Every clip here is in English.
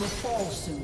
Will fall soon.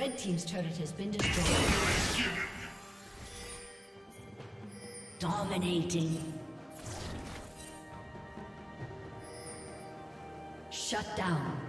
Red team's turret has been destroyed. Dominating. Shut down.